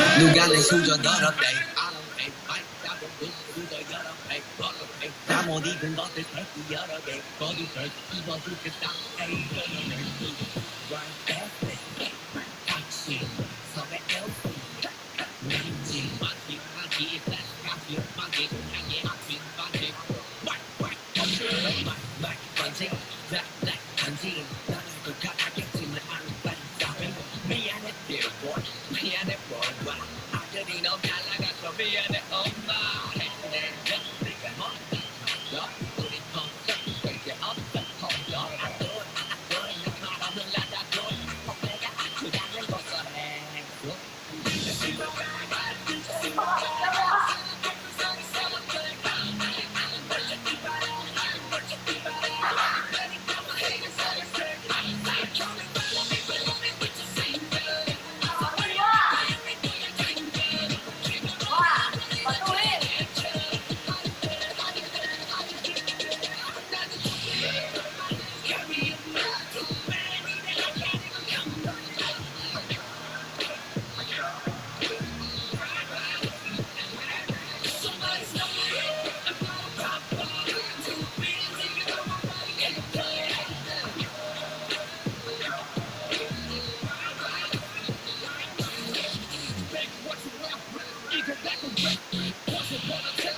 Lugane sujo Dorothy. Thank you. Sabía old onda, correctly. Wasn't one of